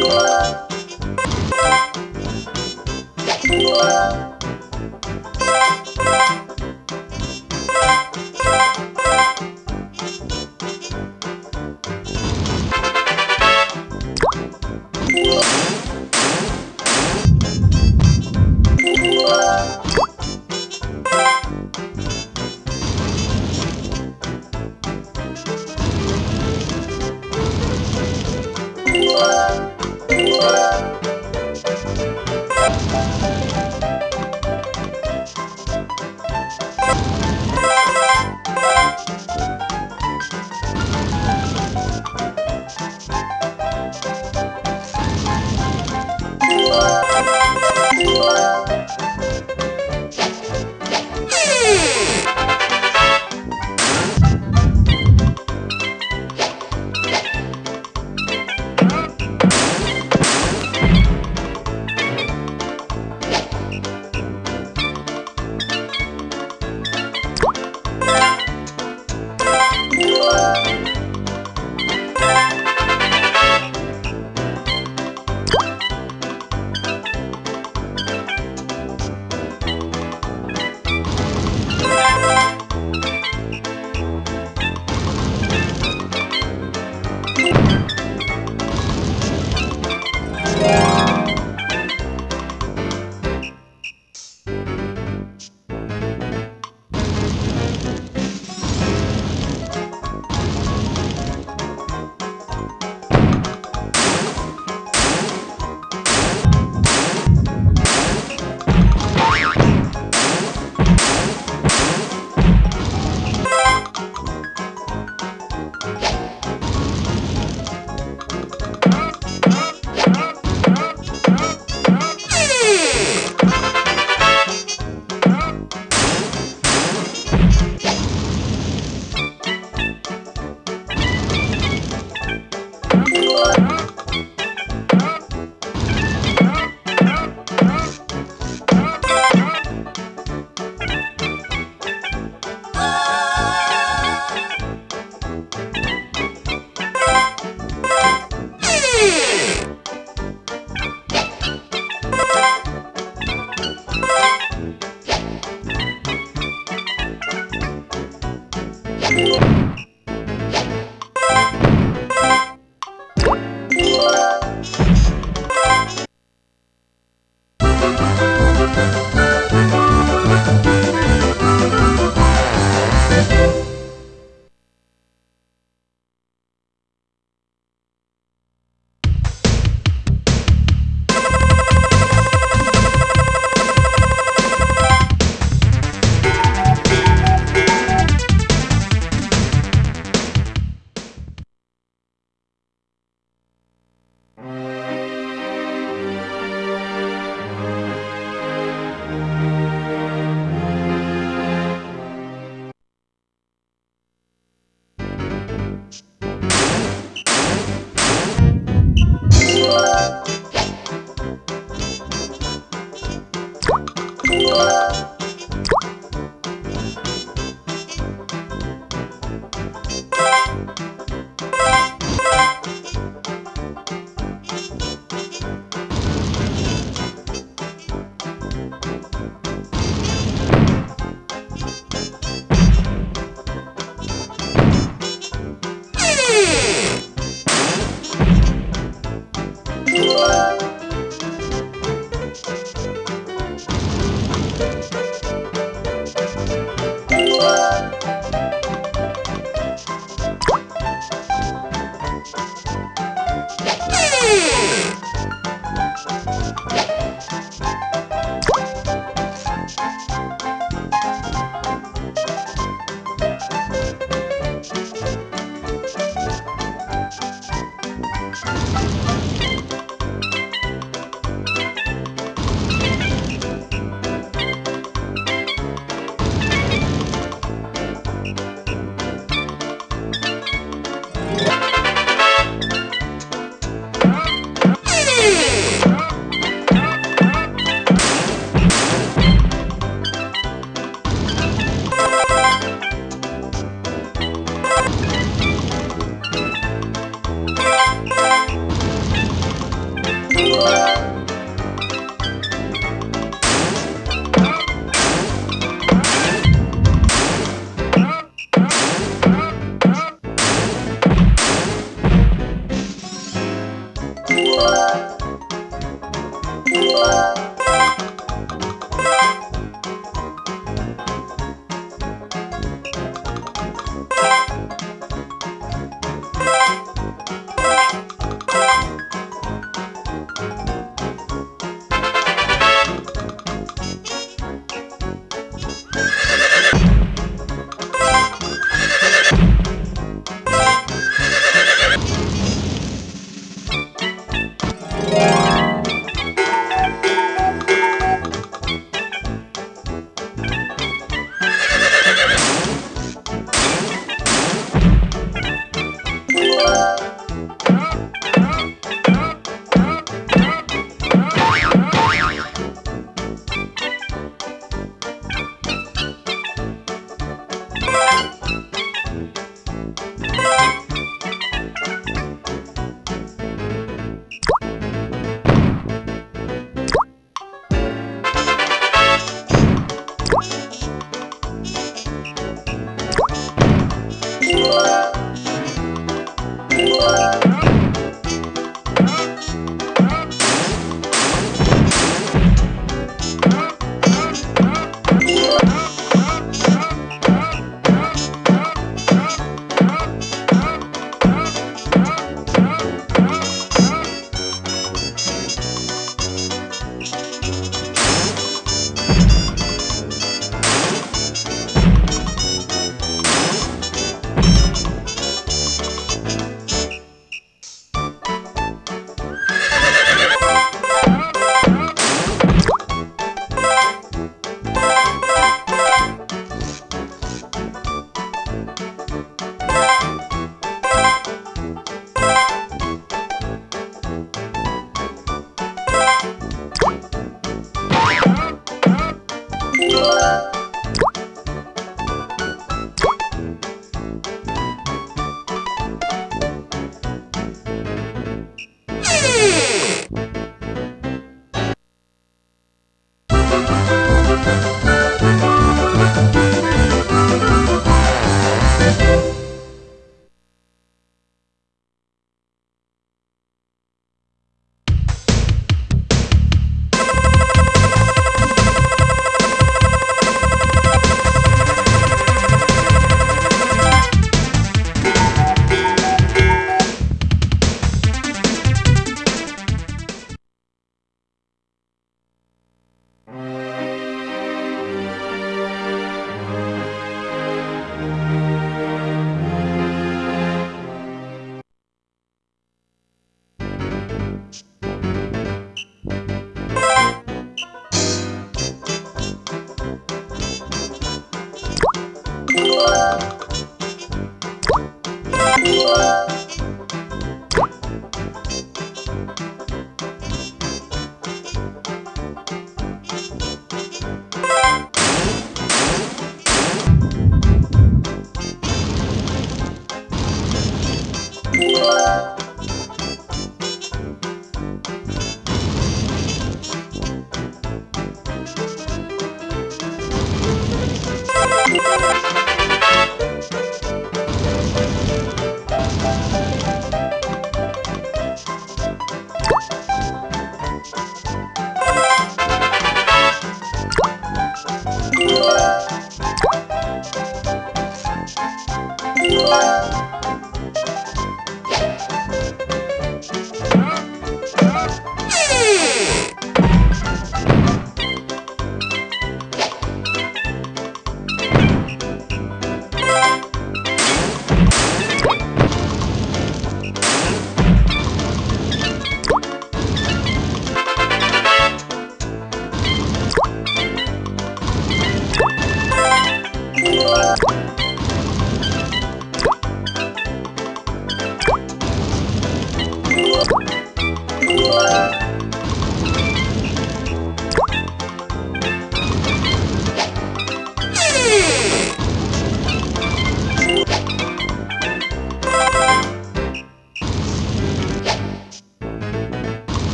Thank you.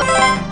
Música